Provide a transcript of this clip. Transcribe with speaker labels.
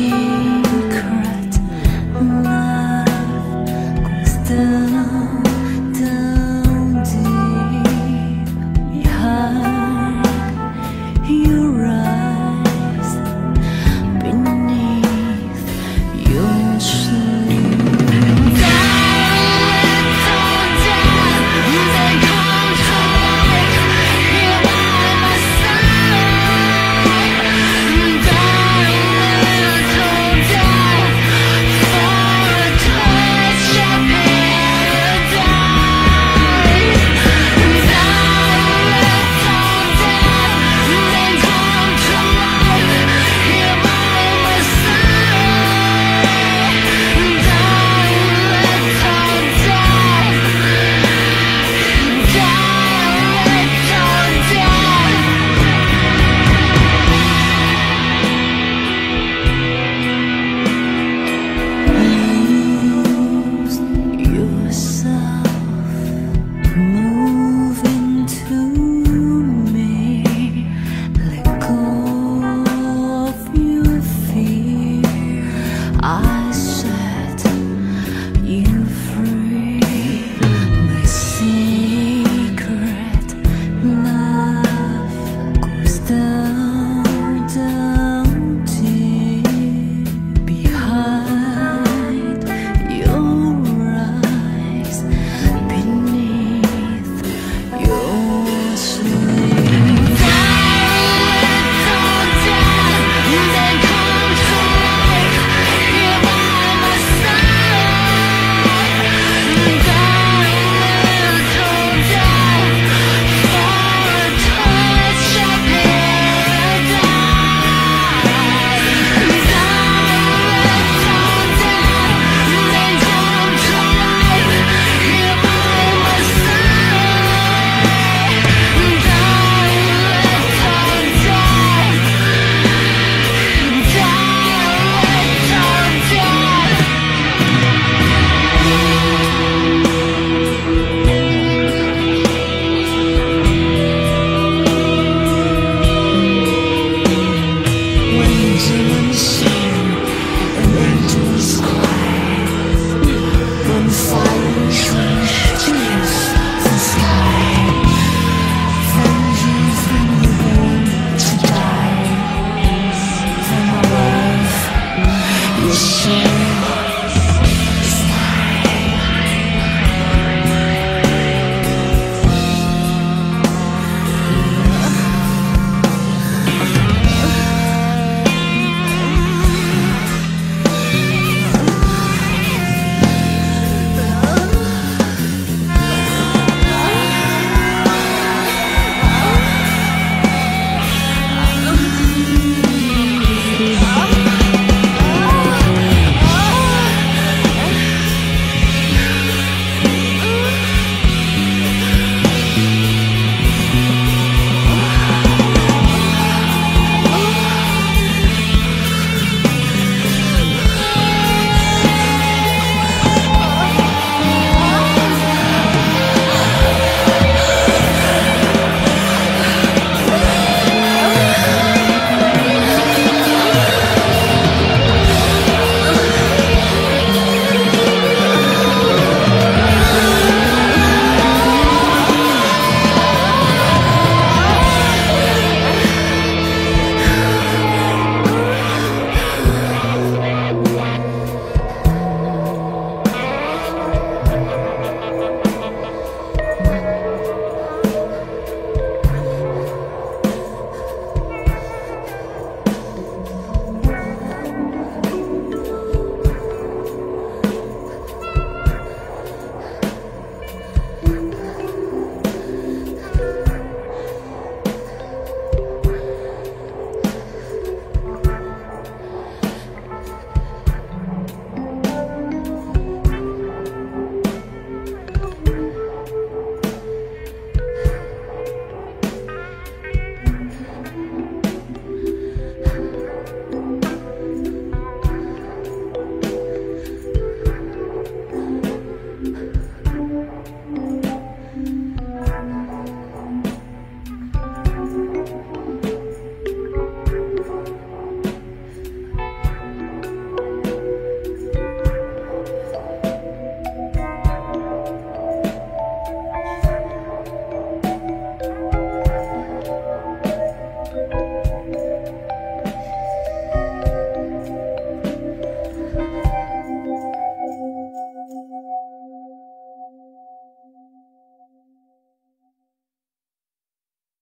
Speaker 1: secret love.